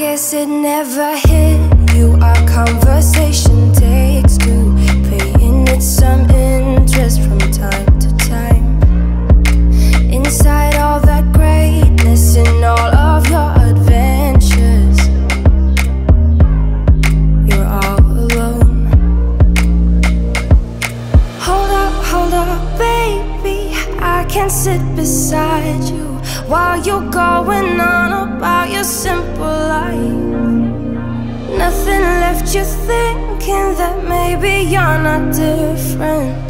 Guess it never hit you. Our conversation takes two, paying it some interest from time to time. Inside all that greatness and all of your adventures, you're all alone. Hold up, hold up, baby. I can sit beside you while you're going on about your simple life. Nothing left you thinking that maybe you're not different.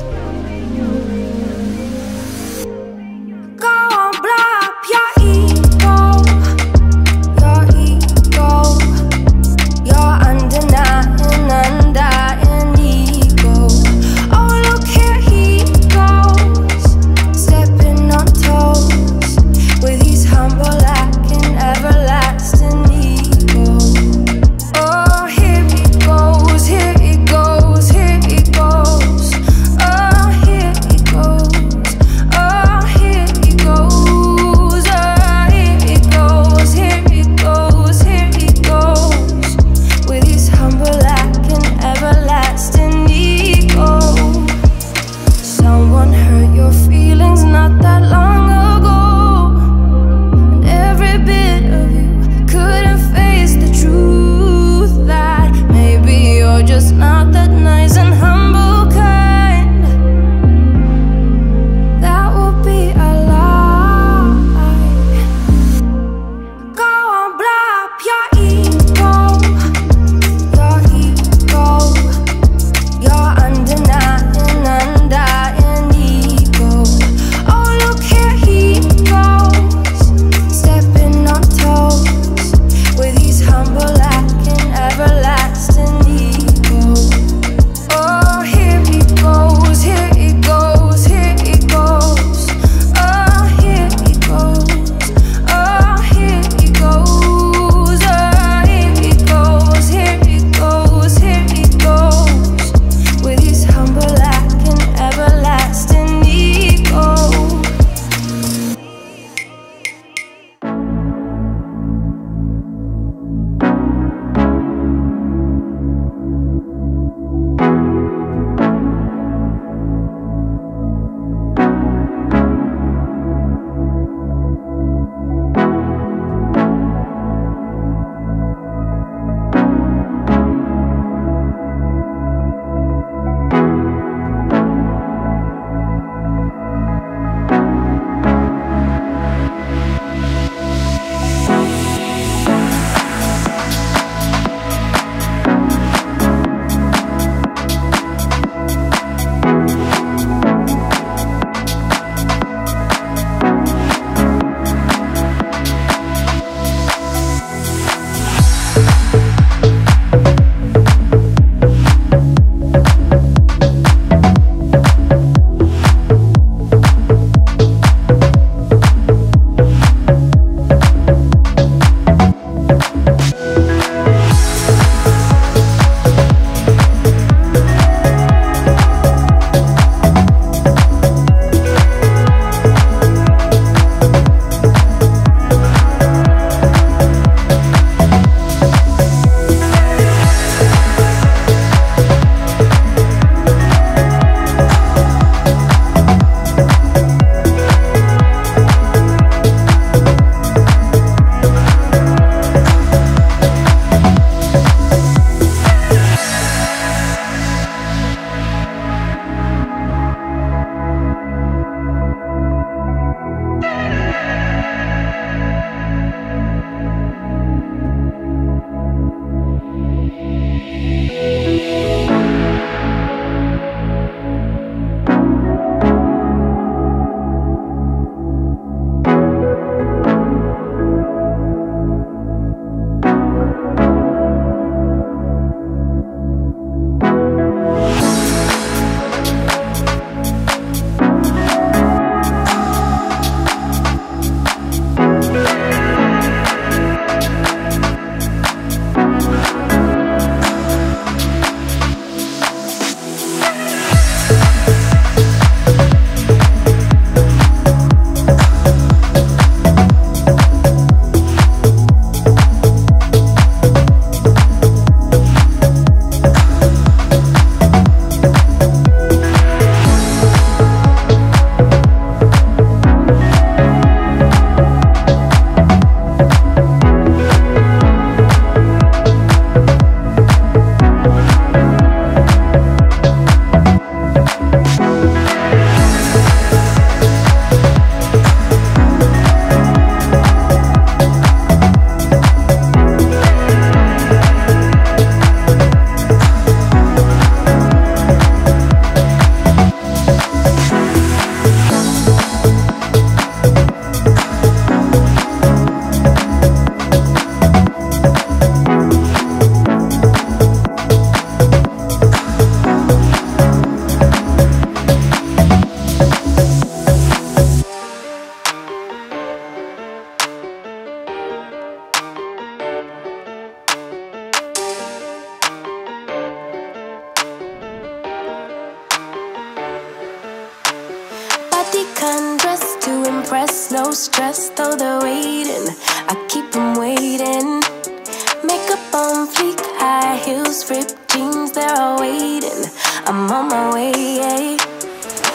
High heels, ripped jeans, they're all waiting. I'm on my way. Yeah.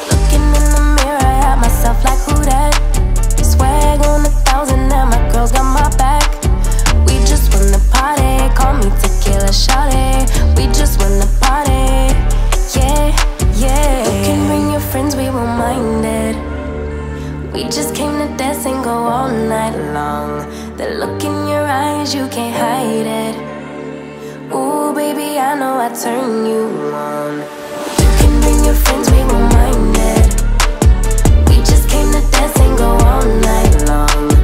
Looking in the mirror at myself, like who that? Swag on a thousand, and my girls got my back. We just wanna party, call me tequila shawty. We just wanna party, yeah, yeah. You can bring your friends, we won't mind it. We just came to dance and go all night long. The look in your eyes, you can't hide it. Ooh, baby, I know I turn you on. You can bring your friends, we won't mind it. We just came to dance and go all night long.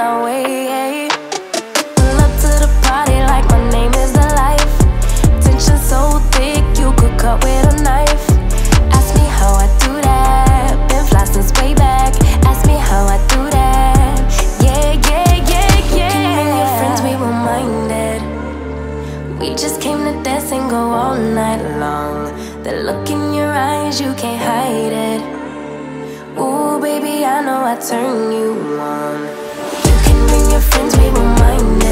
Our way. Pull up to the party like my name is. Tension so thick, you could cut with a knife. Ask me how I do that. Been way back. Ask me how I do that. Yeah, yeah, yeah, yeah. You bring your friends, we. We just came to dance and go all night long. The look in your eyes, you can't hide it. Ooh, baby, I know I turn you on. We won't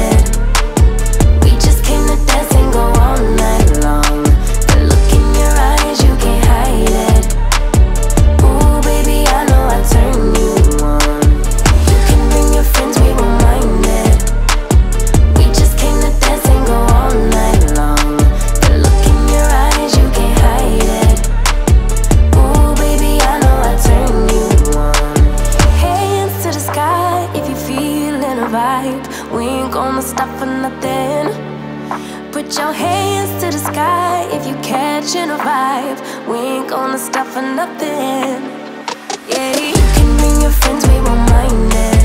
vibe. We ain't gonna stop for nothing. Yeah, you can bring your friends, we won't mind it.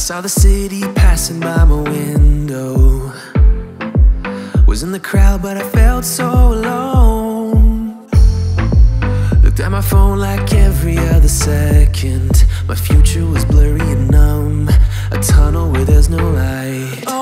Saw the city passing by my window. Was in the crowd, but I felt so alone. Looked at my phone like every other second. My future was blurry and numb. A tunnel where there's no light.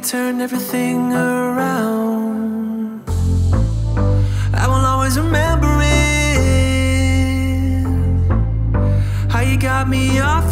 You turned everything around. I will always remember it. How you got me off